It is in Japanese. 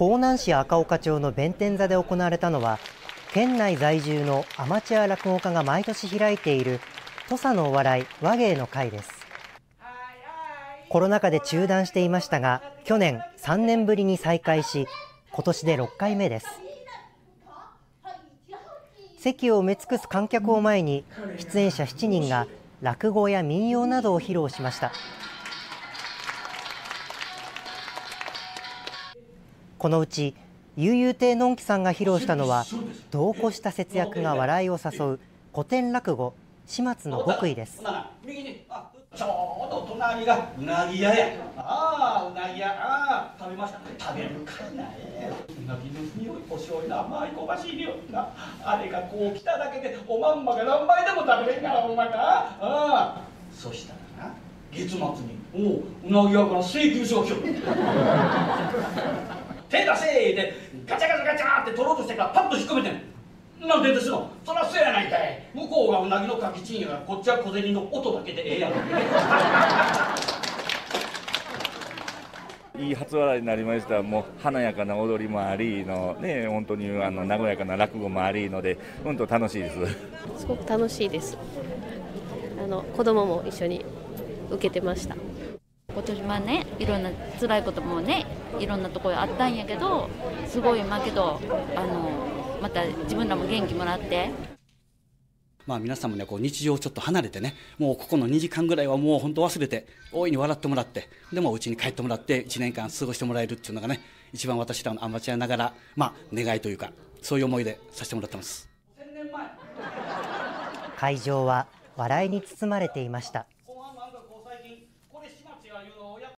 江南市赤岡町の弁天座で行われたのは県内在住のアマチュア落語家が毎年開いている土佐のお笑い和芸の会です。コロナ禍で中断していましたが去年3年ぶりに再開し今年で6回目です。席を埋め尽くす観客を前に出演者7人が落語や民謡などを披露しました。このうち悠々亭のんきさんが披露したのは度を越した節約が笑いを誘う古典落語始末の極意です。ちょうど隣がうなぎ屋や。ああうなぎ屋。ああ食べました食べるかいな。えうなぎの匂いお醤油の甘い香ばしい匂い。なあれがこう来ただけでおまんまが何杯でも食べれんからお前な。ああそしたらな月末におううなぎ屋から請求書が来よる手出せでガチャガチャガチャって取ろうとしてからパッと引っ込めてん。なんでですの？そらそうやないかい。向こうがうなぎのかきちんやからこっちは小銭の音だけでええやろ。いい初笑いになりました。もう華やかな踊りもありのね本当にあの和やかな落語もありので本当楽しいです。すごく楽しいです。あの子供も一緒に受けてました今年はねいろんな辛いこともねいろんなところあったんやけどすごいまけどあのまた自分らも元気もらって。まあ皆さんもねこう日常をちょっと離れてねもうここの2時間ぐらいはもう本当忘れて大いに笑ってもらってでもうちに帰ってもらって1年間過ごしてもらえるっていうのがね一番私らのアマチュアながらまあ願いというかそういう思いでさせてもらってます。会場は笑いに包まれていました